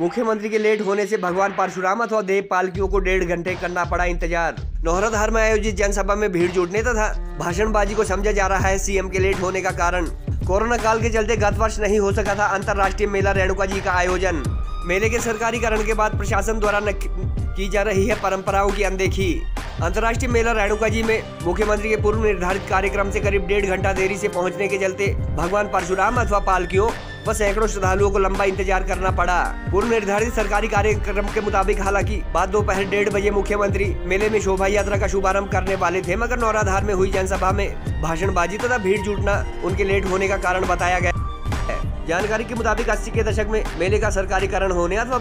मुख्यमंत्री के लेट होने से भगवान परशुराम अथवा देव पालकियों को डेढ़ घंटे करना पड़ा इंतज़ार। नौहराधार में आयोजित जनसभा में भीड़ जुटने तथा भाषणबाजी को समझा जा रहा है सीएम के लेट होने का कारण। कोरोना काल के चलते गत वर्ष नहीं हो सका था अंतर्राष्ट्रीय मेला रेणुका जी का आयोजन। मेले के सरकारीकरण के बाद प्रशासन द्वारा की जा रही है परंपराओं की अनदेखी। अंतर्राष्ट्रीय मेला रेणुका जी में मुख्यमंत्री के पूर्व निर्धारित कार्यक्रम से करीब डेढ़ घंटा देरी से पहुँचने के चलते भगवान परशुराम अथवा पालकियों व सैकड़ों श्रद्धालुओं को लंबा इंतज़ार करना पड़ा। पूर्व निर्धारित सरकारी कार्यक्रम के मुताबिक हालाँकि, बाद दोपहर डेढ़ बजे मुख्यमंत्री मेले में शोभा यात्रा का शुभारंभ करने वाले थे, मगर नौराधार में हुई जनसभा में भाषणबाजी तथा भीड़ जुटना उनके लेट होने का कारण बताया गया। जानकारी के मुताबिक अस्सी के दशक में मेले का सरकारीकरण होने अथवा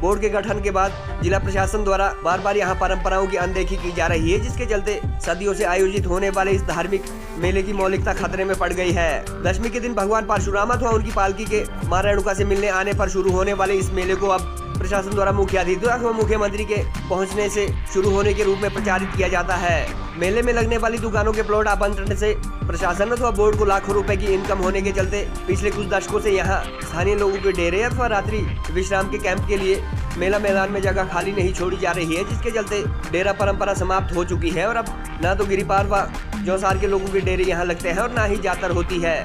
बोर्ड के गठन के बाद जिला प्रशासन द्वारा बार बार यहाँ परंपराओं की अनदेखी की जा रही है, जिसके चलते सदियों से आयोजित होने वाले इस धार्मिक मेले की मौलिकता खतरे में पड़ गई है। दशमी के दिन भगवान परशुराम अथवा उनकी पालकी के माँ से मिलने आने पर शुरू होने वाले इस मेले को अब प्रशासन द्वारा मुख्य अतिथि अथवा मुख्यमंत्री के पहुँचने से शुरू होने के रूप में प्रचारित किया जाता है। मेले में लगने वाली दुकानों के प्लॉट आवंटन से प्रशासन अथवा बोर्ड को लाखों रुपए की इनकम होने के चलते पिछले कुछ दशकों से यहाँ स्थानीय लोगों के डेरे अथवा रात्रि विश्राम के कैंप के लिए मेला मैदान में जगह खाली नहीं छोड़ी जा रही है, जिसके चलते डेरा परंपरा समाप्त हो चुकी है और अब न तो गिरिपार व जौसार के लोगों के डेरे यहाँ लगते हैं और न ही जातर होती है।